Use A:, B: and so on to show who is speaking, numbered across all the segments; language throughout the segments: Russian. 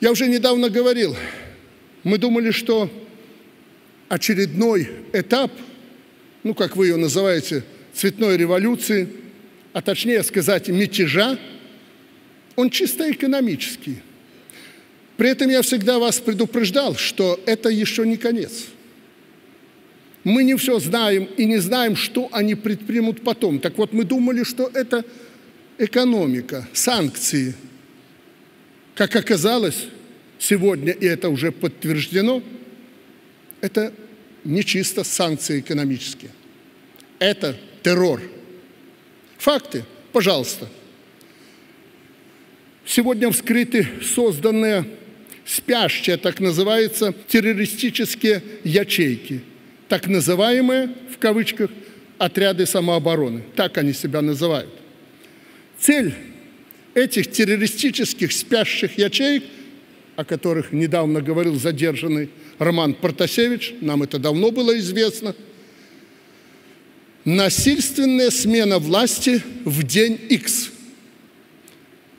A: Я уже недавно говорил, мы думали, что очередной этап, ну, как вы ее называете, цветной революции, а точнее сказать, мятежа, он чисто экономический. При этом я всегда вас предупреждал, что это еще не конец. Мы не все знаем и не знаем, что они предпримут потом. Так вот, мы думали, что это экономика, санкции. Как оказалось, сегодня, и это уже подтверждено, это не чисто санкции экономические. Это террор. Факты, пожалуйста. Сегодня вскрыты созданные спящие, так называются, террористические ячейки, так называемые, в кавычках, отряды самообороны. Так они себя называют. Цель этих террористических спящих ячеек, о которых недавно говорил задержанный Роман Протасевич, нам это давно было известно, насильственная смена власти в день X.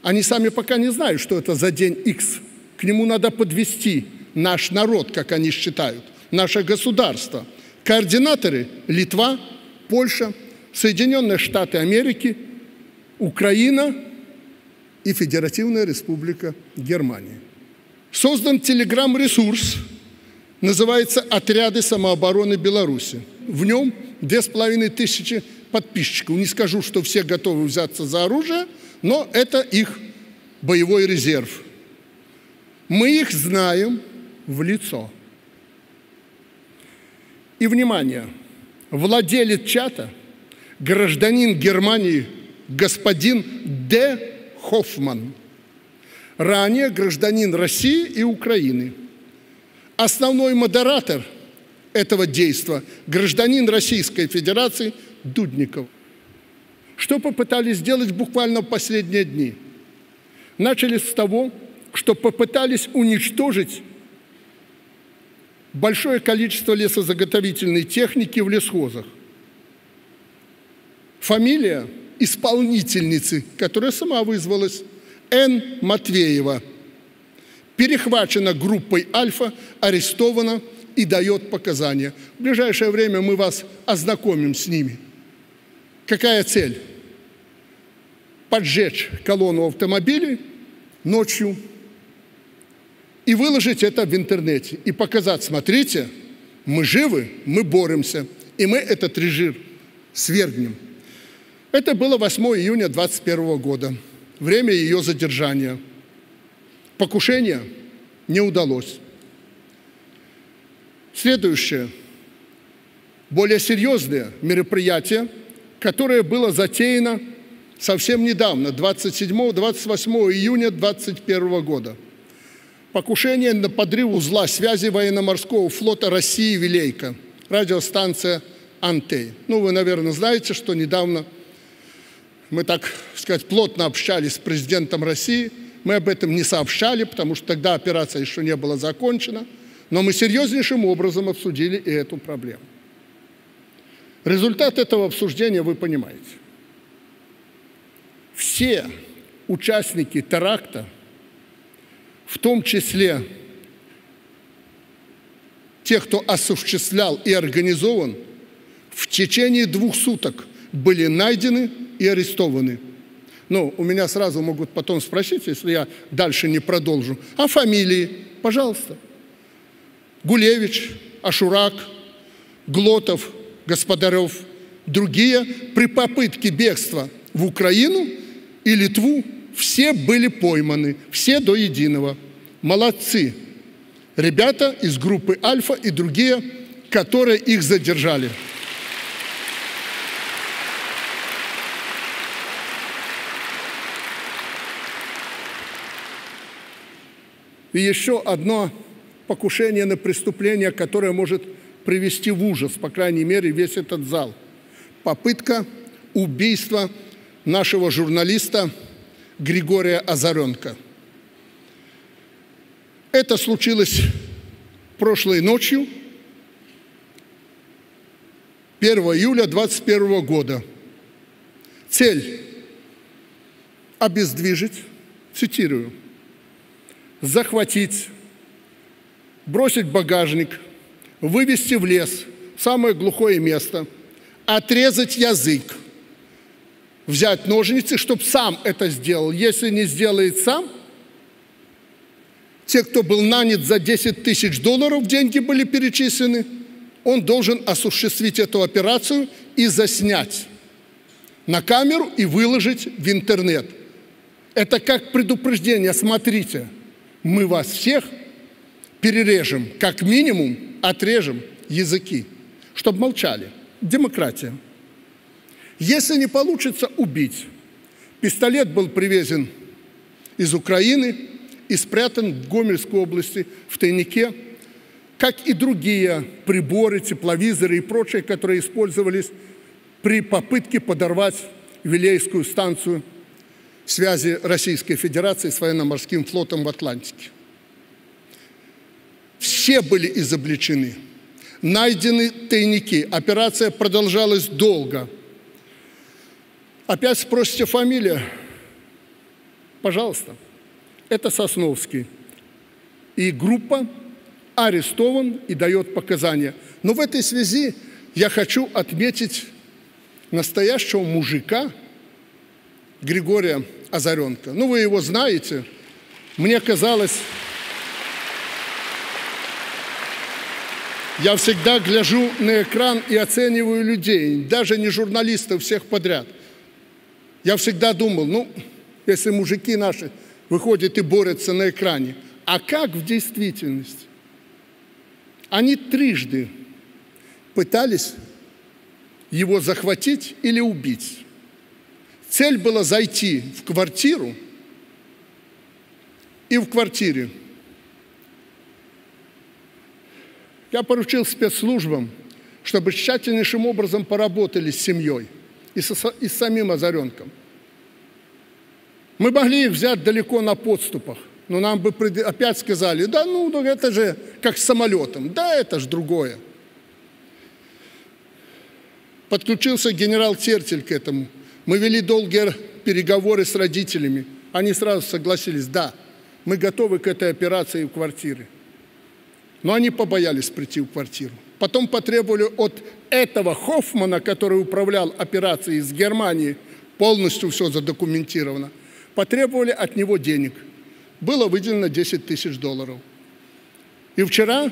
A: Они сами пока не знают, что это за день X. К нему надо подвести наш народ, как они считают, наше государство. Координаторы – Литва, Польша, Соединенные Штаты Америки, Украина и Федеративная Республика Германия. Создан телеграм-ресурс, называется «Отряды самообороны Беларуси». В нем две с половиной тысячи подписчиков. Не скажу, что все готовы взяться за оружие, но это их боевой резерв – мы их знаем в лицо. И, внимание, владелец чата, гражданин Германии, господин Д. Хоффман, ранее гражданин России и Украины. Основной модератор этого действия – гражданин Российской Федерации Дудников. Что попытались сделать буквально в последние дни? Начали с того, что попытались уничтожить большое количество лесозаготовительной техники в лесхозах. Фамилия исполнительницы, которая сама вызвалась, Н. Матвеева, перехвачена группой «Альфа», арестована и дает показания. В ближайшее время мы вас ознакомим с ними. Какая цель? Поджечь колонну автомобилей ночью и выложить это в интернете, и показать, смотрите, мы живы, мы боремся, и мы этот режим свергнем. Это было 8 июня 21 года, время ее задержания. Покушение не удалось. Следующее, более серьезное мероприятие, которое было затеяно совсем недавно, 27-28 июня 2021 года – Покушение на подрыв узла связи военно-морского флота России «Вилейка», радиостанция «Антей». Ну, вы, наверное, знаете, что недавно мы, так сказать, плотно общались с президентом России. Мы об этом не сообщали, потому что тогда операция еще не была закончена. Но мы серьезнейшим образом обсудили и эту проблему. Результат этого обсуждения вы понимаете. Все участники теракта – в том числе тех, кто осуществлял и организован, в течение двух суток были найдены и арестованы. Ну, у меня сразу могут потом спросить, если я дальше не продолжу. А фамилии? Пожалуйста. Гулевич, Ашурак, Глотов, Господарев, другие при попытке бегства в Украину и Литву все были пойманы, все до единого. Молодцы. Ребята из группы «Альфа» и другие, которые их задержали. И еще одно покушение на преступление, которое может привести в ужас, по крайней мере, весь этот зал. Попытка убийства нашего журналиста – Григория Озаренко. Это случилось прошлой ночью, 1 июля 2021 года. Цель – обездвижить, цитирую, захватить, бросить багажник, вывести в лес, самое глухое место, отрезать язык, взять ножницы, чтобы сам это сделал. Если не сделает сам, те, кто был нанят за 10 тысяч долларов, деньги были перечислены, он должен осуществить эту операцию и заснять на камеру и выложить в интернет. Это как предупреждение, смотрите, мы вас всех перережем, как минимум отрежем языки, чтобы молчали. Демократия. Если не получится убить, пистолет был привезен из Украины и спрятан в Гомельской области в тайнике, как и другие приборы, тепловизоры и прочее, которые использовались при попытке подорвать Вилейскую станцию связи Российской Федерации с военно-морским флотом в Атлантике. Все были изобличены. Найдены тайники. Операция продолжалась долго. Опять спросите фамилия? Пожалуйста. Это Сосновский. И группа арестован и дает показания. Но в этой связи я хочу отметить настоящего мужика Григория Озаренко. Ну, вы его знаете. Мне казалось, я всегда гляжу на экран и оцениваю людей, даже не журналистов, всех подряд. Я всегда думал, ну, если мужики наши выходят и борются на экране, а как в действительности? Они трижды пытались его захватить или убить. Цель была зайти в квартиру, и в квартире я поручил спецслужбам, чтобы тщательнейшим образом поработали с семьей и, со, и с самим Озаренком. Мы могли их взять далеко на подступах, но нам бы опять сказали, да ну, ну это же как с самолетом, да это же другое. Подключился генерал Тертель к этому. Мы вели долгие переговоры с родителями. Они сразу согласились, да, мы готовы к этой операции в квартире. Но они побоялись прийти в квартиру. Потом потребовали от этого Хоффмана, который управлял операцией из Германии, полностью все задокументировано, потребовали от него денег. Было выделено 10 тысяч долларов. И вчера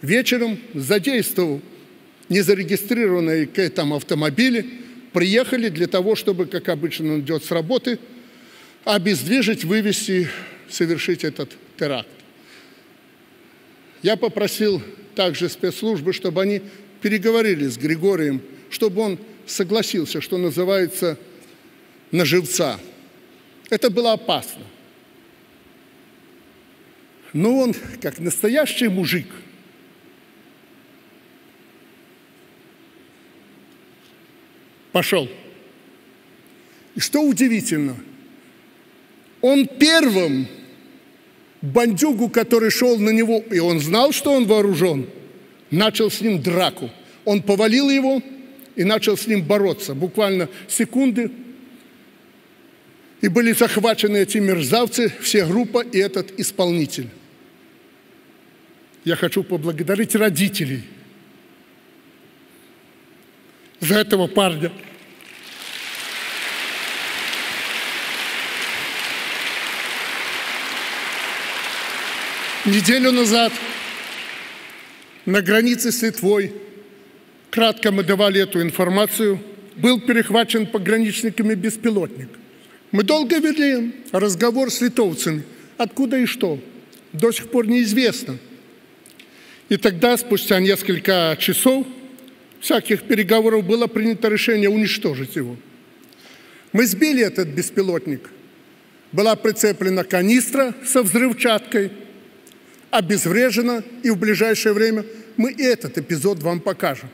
A: вечером задействовал незарегистрированные к этому автомобили, приехали для того, чтобы, как обычно он идет с работы, обездвижить, вывести, совершить этот теракт. Я попросил также спецслужбы, чтобы они переговорили с Григорием, чтобы он согласился, что называется, на живца. Это было опасно. Но он, как настоящий мужик – пошел. И что удивительно, он первым бандюгу, который шел на него, и он знал, что он вооружен, начал с ним драку. Он повалил его и начал с ним бороться. Буквально секунды. И были захвачены эти мерзавцы, все группа и этот исполнитель. Я хочу поблагодарить родителей – за этого парня. Неделю назад на границе с Литвой, кратко мы давали эту информацию, был перехвачен пограничниками беспилотник. Мы долго вели разговор с литовцами, откуда и что, до сих пор неизвестно. И тогда, спустя несколько часов, всяких переговоров было принято решение уничтожить его. Мы сбили этот беспилотник. Была прицеплена канистра со взрывчаткой, обезврежена, и в ближайшее время мы этот эпизод вам покажем.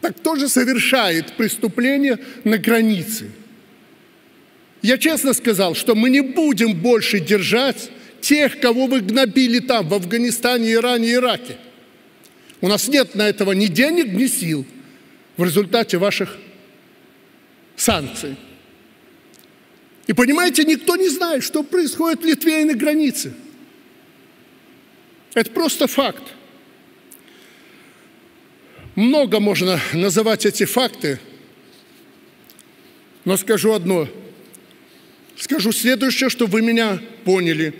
A: Так кто же совершает преступление на границе? Я честно сказал, что мы не будем больше держать тех, кого вы гнобили там, в Афганистане, Иране, Ираке – у нас нет на этого ни денег, ни сил в результате ваших санкций. И понимаете, никто не знает, что происходит в Литве и на границе – Это просто факт. Много можно называть эти факты, но скажу одно. Скажу следующее, чтобы вы меня поняли.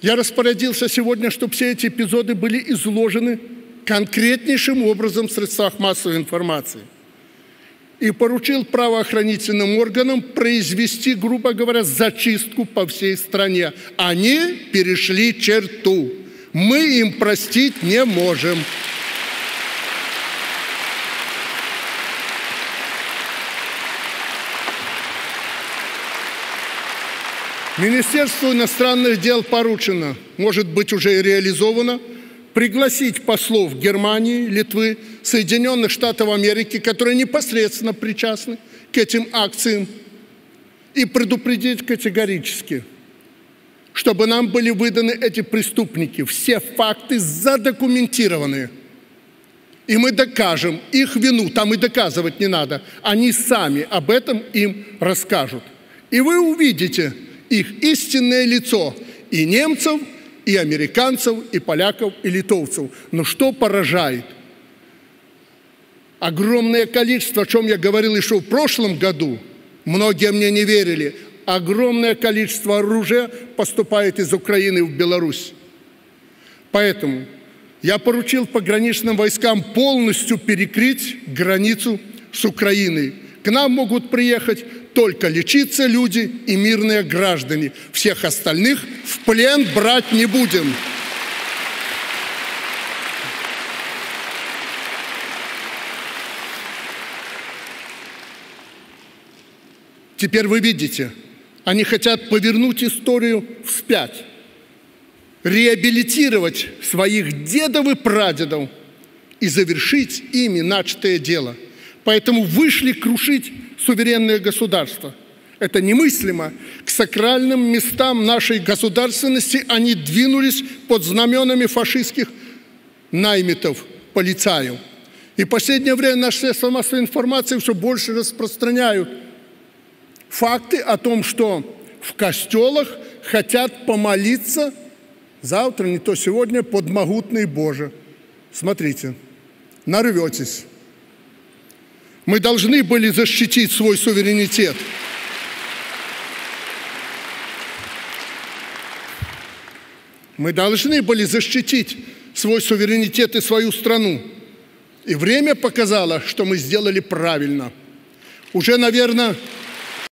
A: Я распорядился сегодня, чтобы все эти эпизоды были изложены конкретнейшим образом в средствах массовой информации. И поручил правоохранительным органам произвести, грубо говоря, зачистку по всей стране. Они перешли черту. Мы им простить не можем. Министерству иностранных дел поручено, может быть, уже и реализовано, пригласить послов Германии, Литвы, Соединенных Штатов Америки, которые непосредственно причастны к этим акциям, и предупредить категорически, чтобы нам были выданы эти преступники, все факты задокументированные. И мы докажем их вину, там и доказывать не надо. Они сами об этом им расскажут. И вы увидите – их истинное лицо и немцев, и американцев, и поляков, и литовцев. Но что поражает? Огромное количество, о чем я говорил еще в прошлом году, многие мне не верили, огромное количество оружия поступает из Украины в Беларусь. Поэтому я поручил пограничным войскам полностью перекрыть границу с Украиной. К нам могут приехать только лечиться люди и мирные граждане. Всех остальных в плен брать не будем. Теперь вы видите, они хотят повернуть историю вспять, реабилитировать своих дедов и прадедов и завершить ими начатое дело. Поэтому вышли крушить суверенное государство. Это немыслимо. К сакральным местам нашей государственности они двинулись под знаменами фашистских наймитов, полицаев. И в последнее время наши средства массовой информации все больше распространяют факты о том, что в костелах хотят помолиться завтра, не то сегодня, под могутный Боже. Смотрите, нарветесь. Мы должны были защитить свой суверенитет. Мы должны были защитить свой суверенитет и свою страну. И время показало, что мы сделали правильно. Уже, наверное,